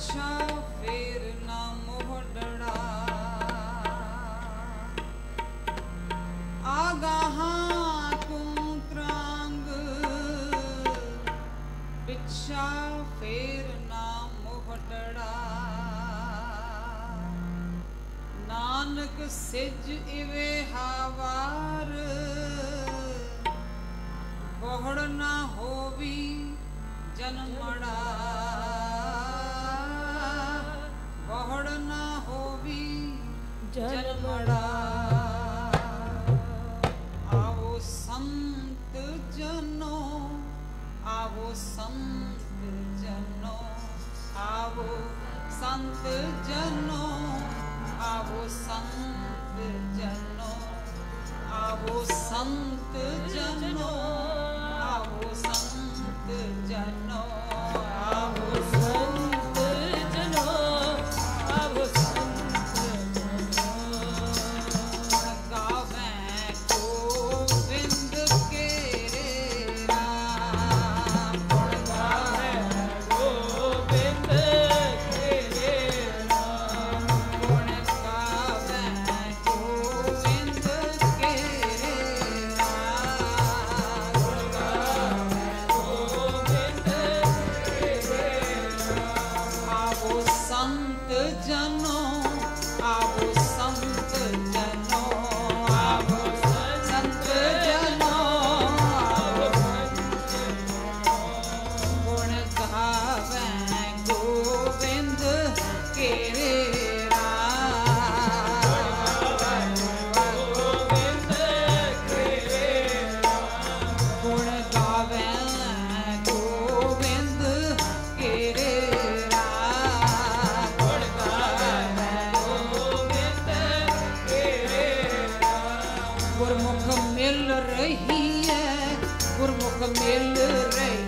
ਪੁੱਛਾਂ, ਫੇਰ ਨਾ ਮੋੜੜਾ ਆਗਾਹਾਂ ਤੂੰ ਤਰਾਂਗ, ਪਿੱਛਾ ਫੇਰ ਨਾ ਮੋੜੜਾ ਨਾਨਕ ਸਿਜ ਇਵੇ ਹਾਵਾਰ, ਬੋਹੜ ਨਾ ਹੋਵੀ ਜਨਮੜਾ ਪਹੜ ਹੋਵੀ ਜਨਮੜਾ ਆਵੋ ਸੰਤ ਜਨੋ ਆਵੋ ਸੰਤ ਜਨੋ ਆਵੋ ਸੰਤ ਜਨੋ ਆਵੋ ਸੰਤ ਜਨੋ ਆਵੋ ਸੰਤ ਜਨੋ ਆਵੋ ਸੰਤ ਜਨੋ। गुरमुख मिल रही है गुरमुख मिल रही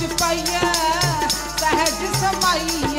ਚ ਪਾਈਐ ਸਹਿਜ ਸਮਾਈ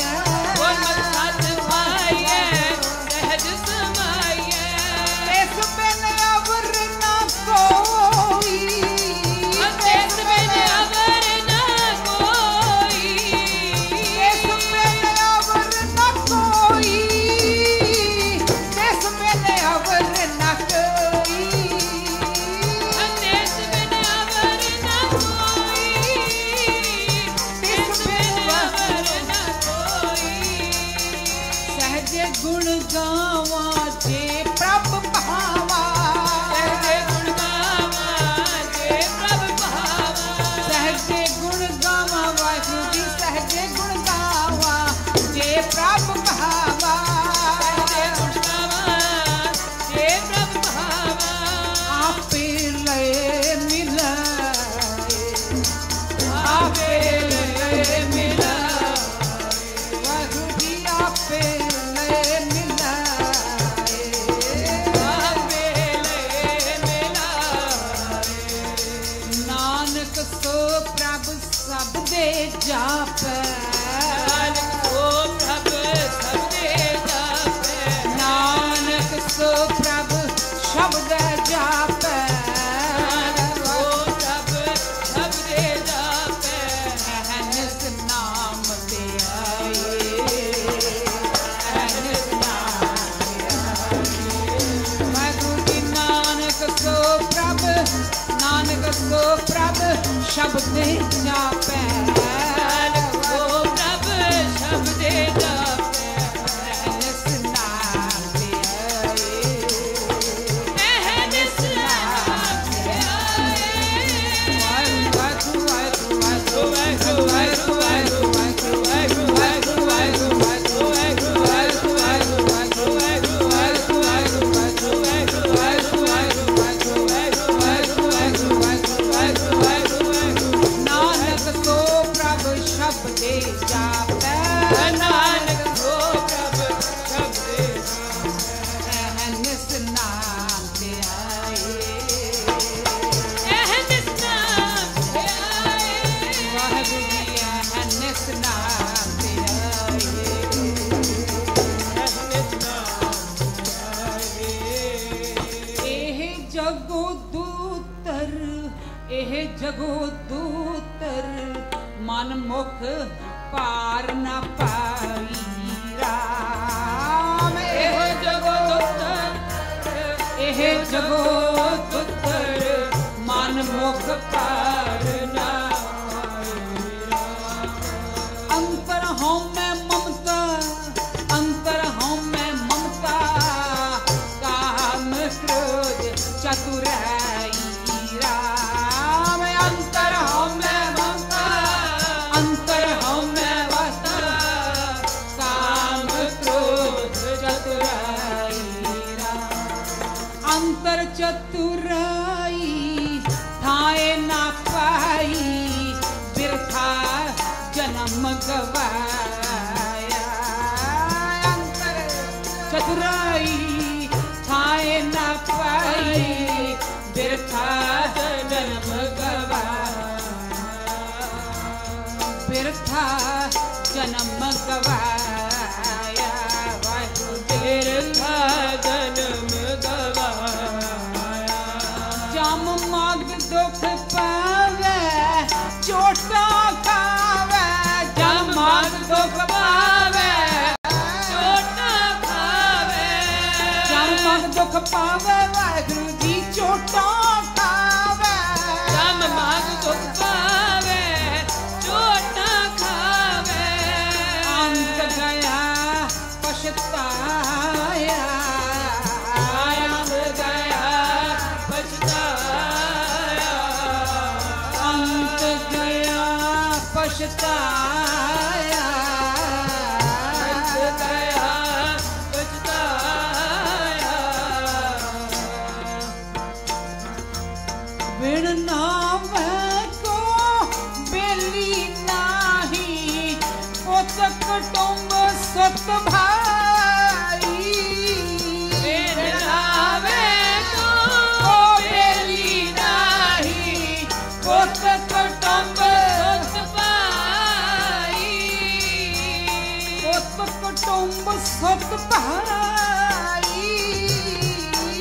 ਸੁਖ ਭਾਈ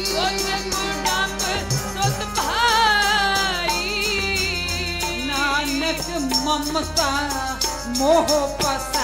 ਸੁਖ ਗੁਰਡੰਬ ਸੁਖ ਭਾਈ ਨਾਨਕ ਮਮਤਾ ਮੋਹ ਪਸਾ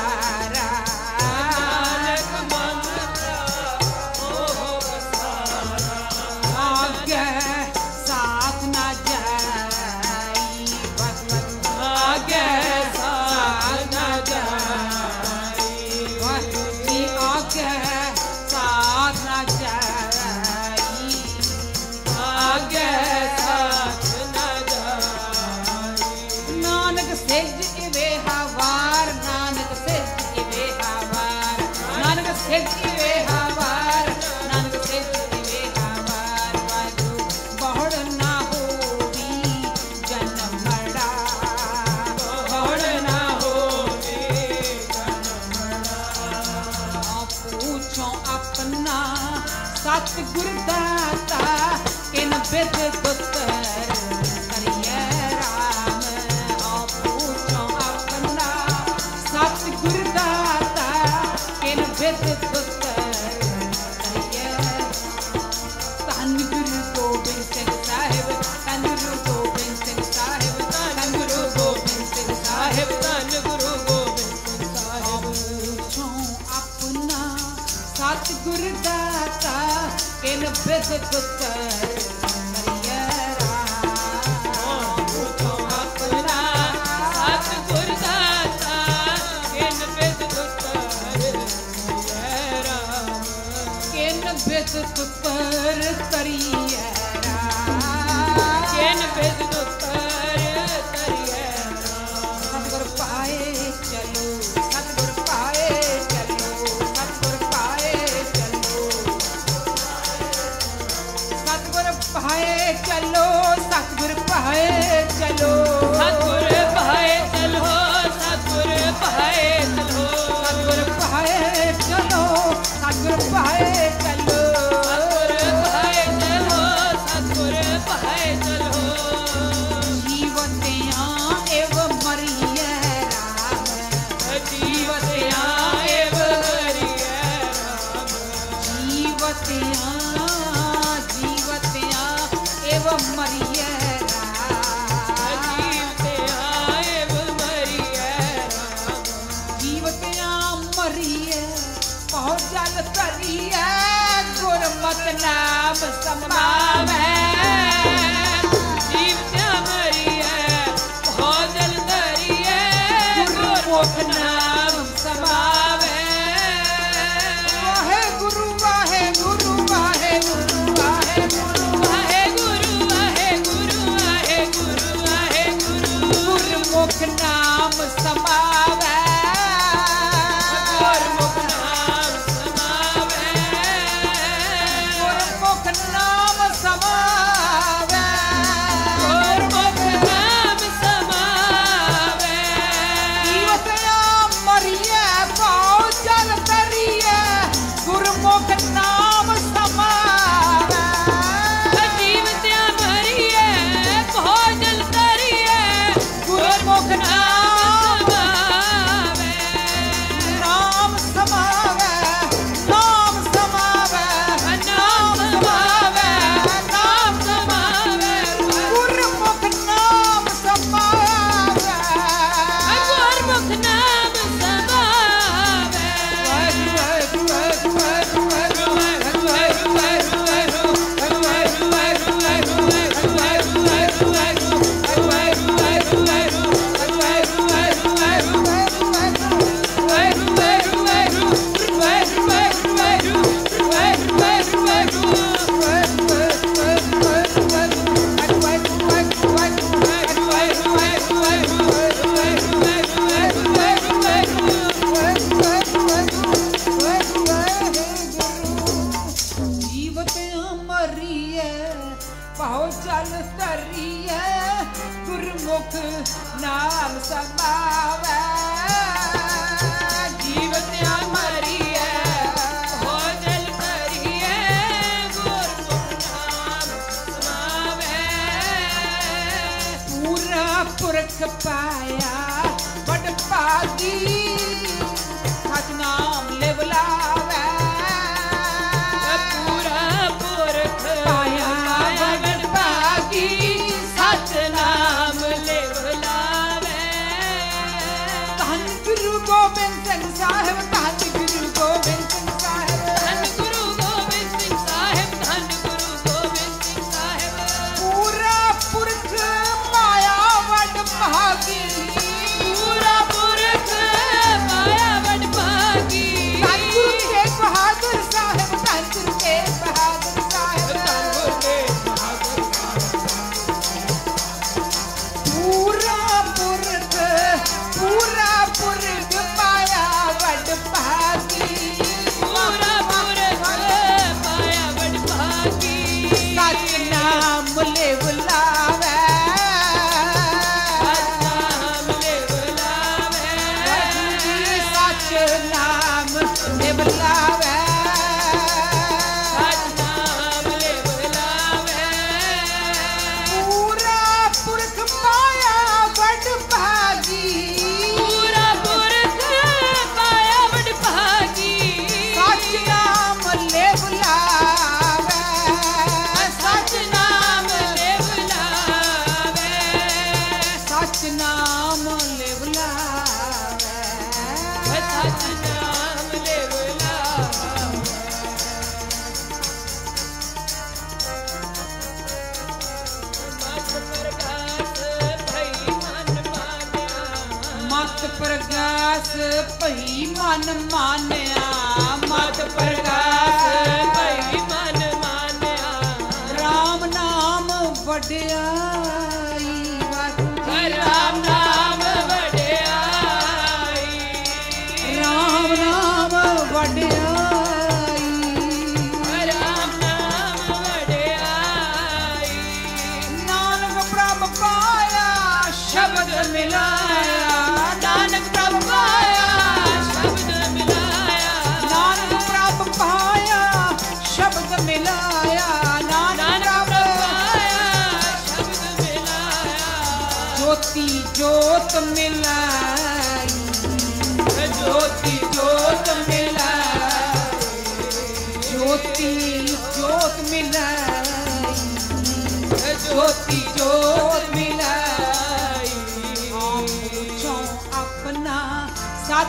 six, six, six.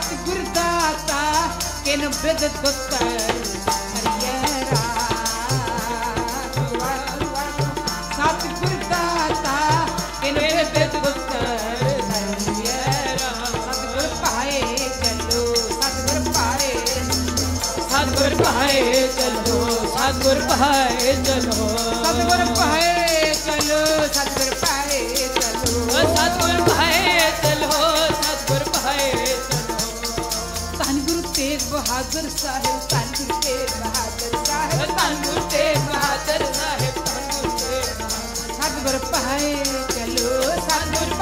ਸਤਿਗੁਰ ਦਾਤਾ, ਕਿਨ ਸਤਿਗੁਰ ਦਾਤਾ, ਕਿਨ ਬਿਦ ਦੁੱਤਰ ਹਰਿਆਰਾ ਸਤਿਗੁਰ ਪਾਏ ਚੱਲੋ, ਸਤਿਗੁਰ ਪਾਏ ਸਤਿਗੁਰ ਪਾਏ ਚੱਲੋ, ਸਤਿਗੁਰ ਪਾਏ ਚੱਲੋ। ਸਤਿਗੁਰ ਪਾਏ ਚੱਲੋ, ਸਤਿਗੁਰ ਪਾਏ ਬਹਾਦਰ ਸਾਹਿਬ ਧੰਨ ਗੁਰੂ ਬਹਾਦਰ ਸਾਹਿਬ ਧੰਨ ਗੁਰੂ ਬਹਾਦਰ ਸਾਹਿਬ ਧੰਨ ਗੁਰੂ ਬਹਾਦਰ ਸਤਿਗੁਰ ਪਾਏ ਚਲੋ ਸਾਨੂੰ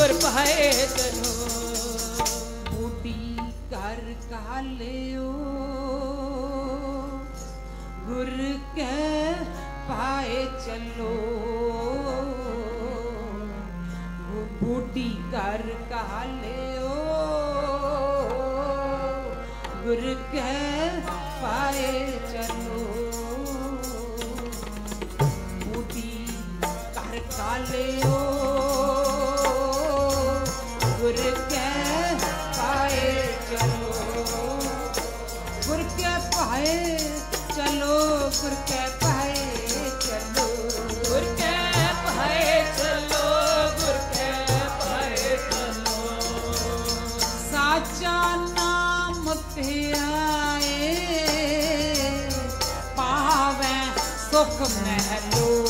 कर पाए ਪਿਆਏ ਪਾਵੇ ਸੁਖ ਮਹਿਲੂ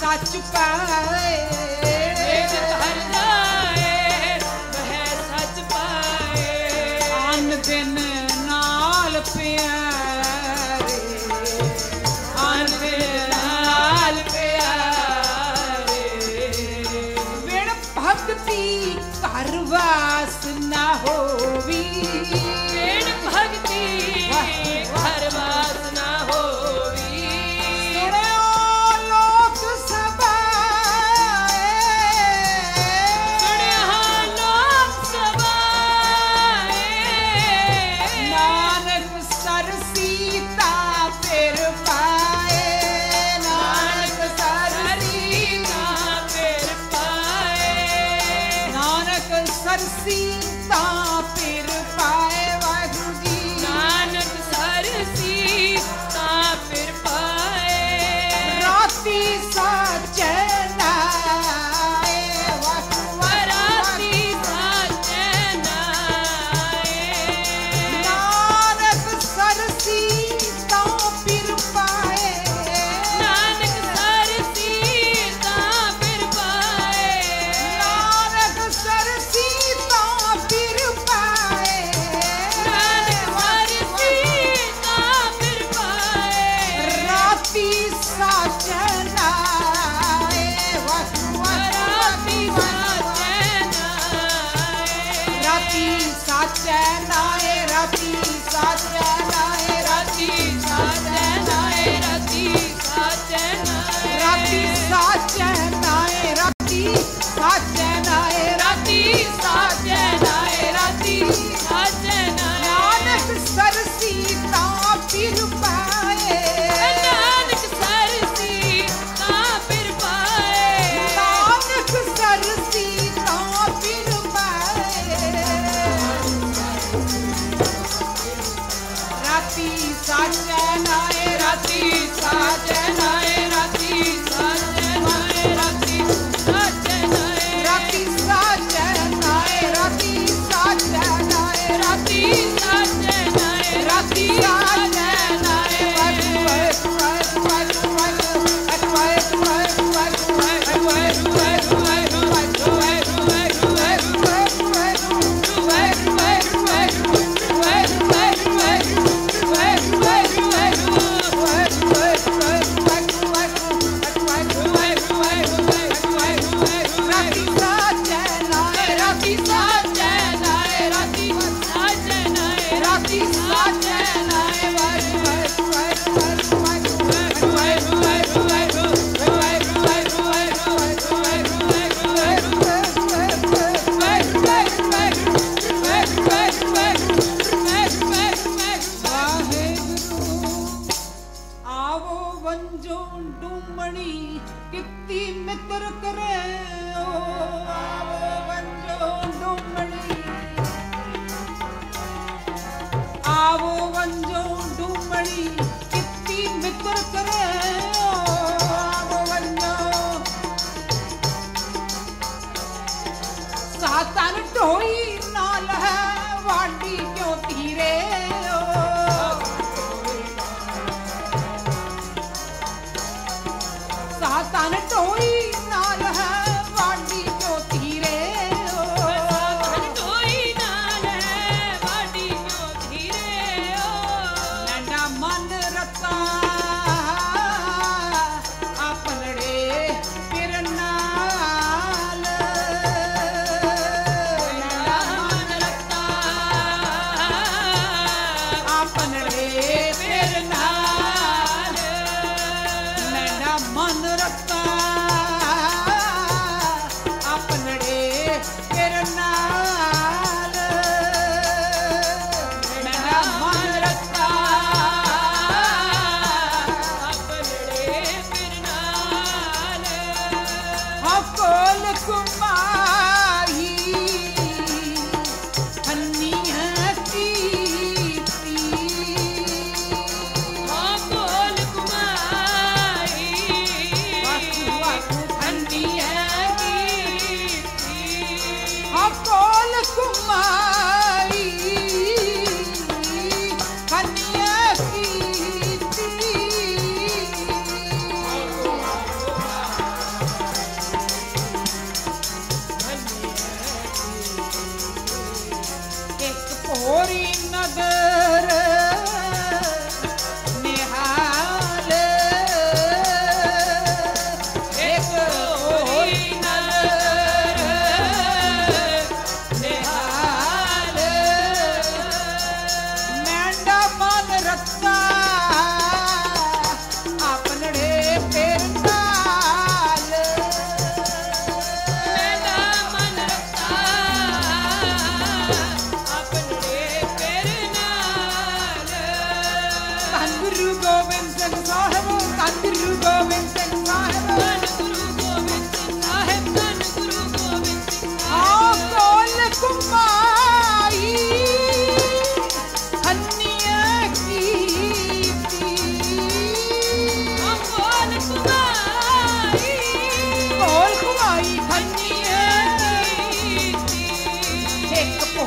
ਸੱਚ ਪਾਏ ਜਗਤ ਹਰ ਪਾਏ ਅਨ ਦਿਨ ਨਾਲ ਪਿਆਰੇ ਅਨ ਨਾਲ ਪਿਆਰੇ ਵੇੜ ਭਗਤੀ ਘਰ ਵਾਸ ਨਾ ਹੋ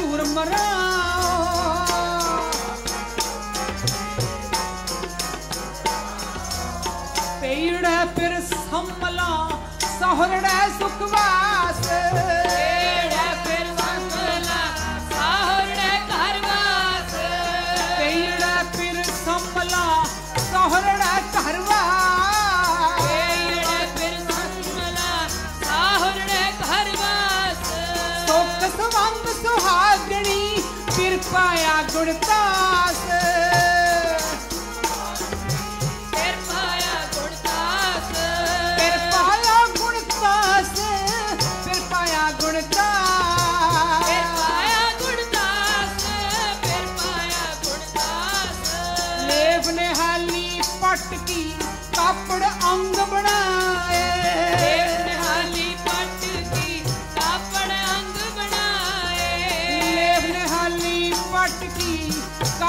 ਸੁਰ ਮਰਾਓ। ਪੇੜਾ ਫਿਰ ਸੰਭਲਾ ਸਹਰੜਾ ਸੁਖਵਾ Vai agora fazer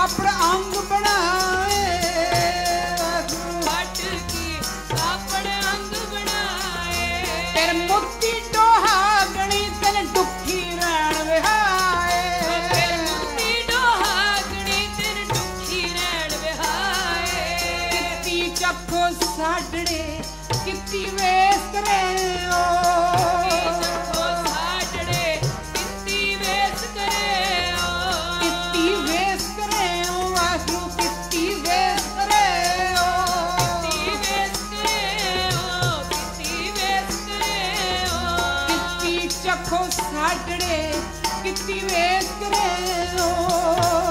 ਆਪਣ ਅੰਗ ਬਣਾਏ ਪਟ ਕੀ ਬਣਾਏ। ਤੇਰ ਮੁਕਤੀ ਡੋਹਾਗਣੀ ਤਨ ਦੁਖੀ ਰਹਿਣ ਵਿਹਾਏ। ਤੇਰ ਰਹਿਣ ਵਿਹਾਏ। ਕਿਤੀ ਚੱਖੋ ਸਾਡੜੇ ਕਿਤੀ ਓ Si vives creo.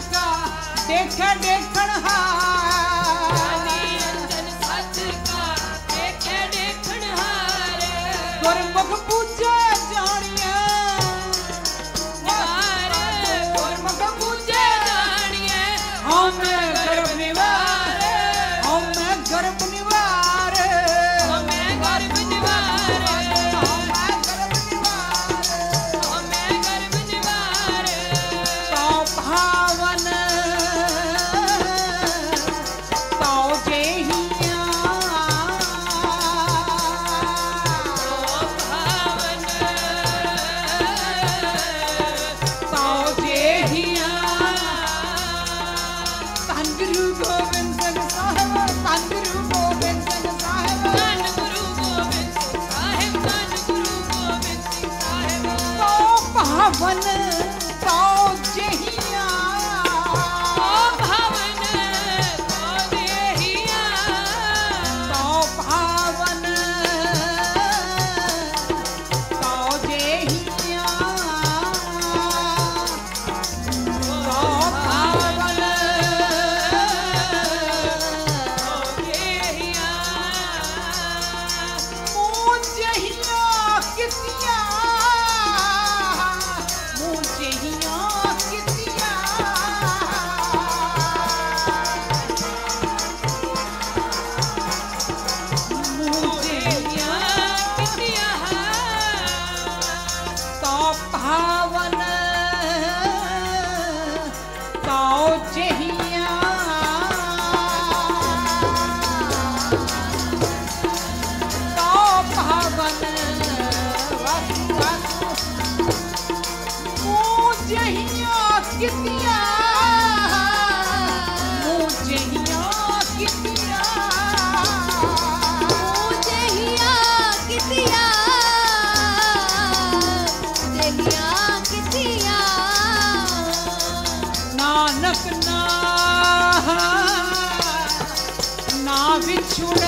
ਸੱਚ ਕਾ ਦੇਖੇ ਦੇਖਣ ਹਾਰ। ਸਕਨਾ ਨਾ ਵਿਛੜ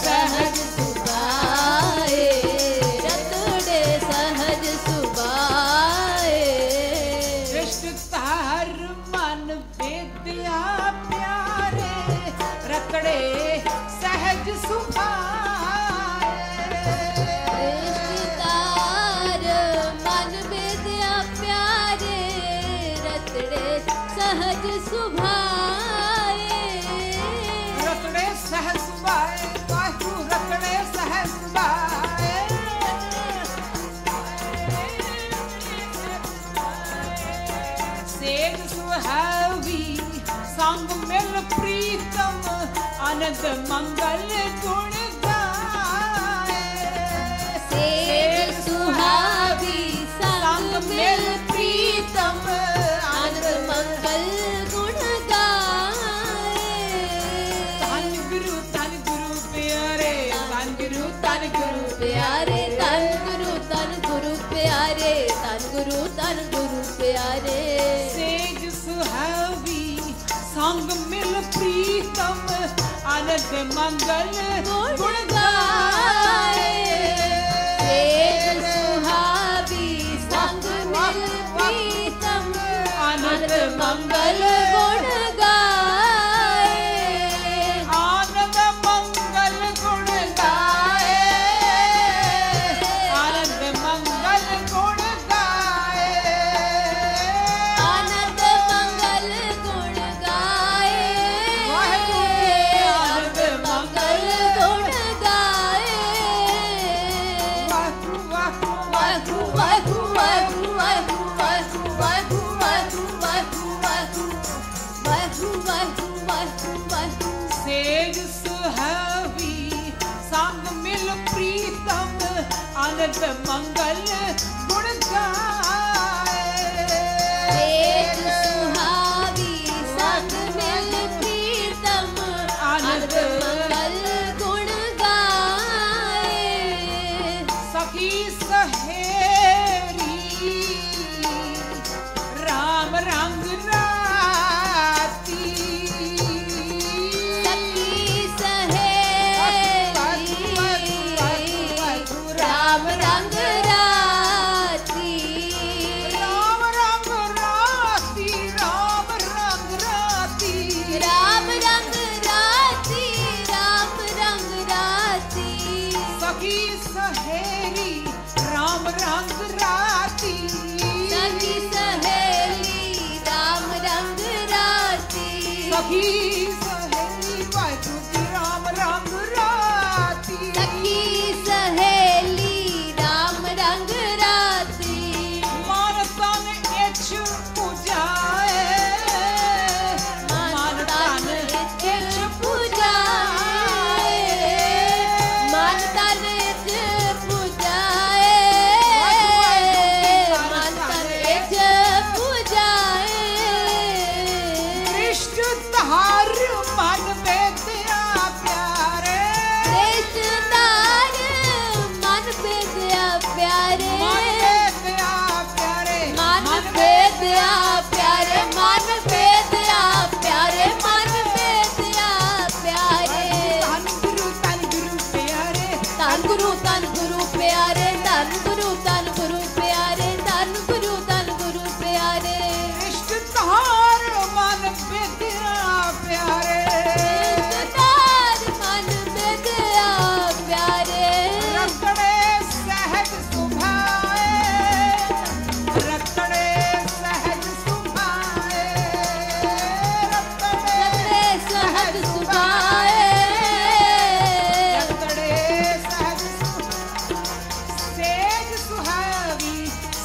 आनंद मंगल गुण अनंत मंगल गुणगाए सर्वमङ्गल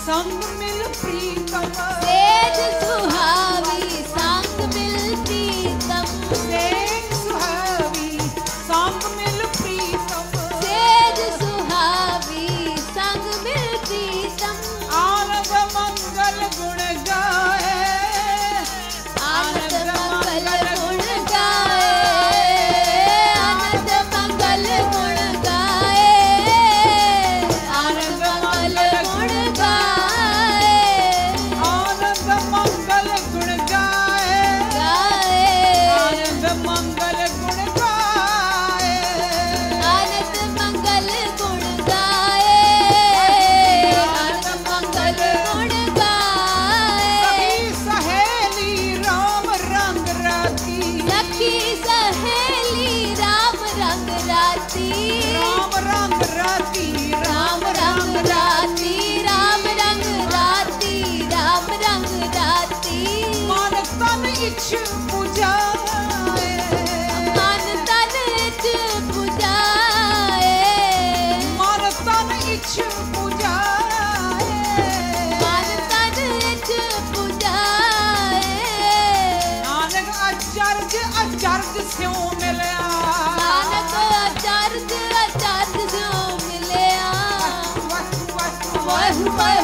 Some will be the free, but the my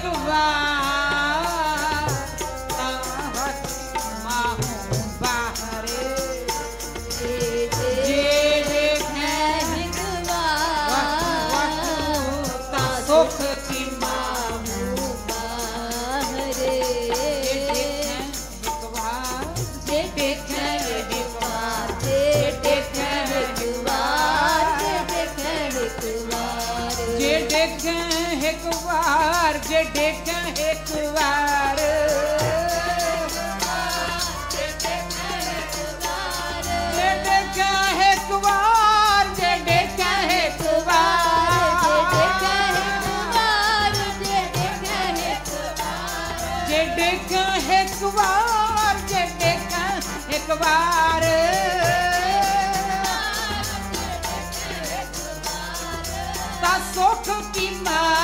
Kuba. सुख की मा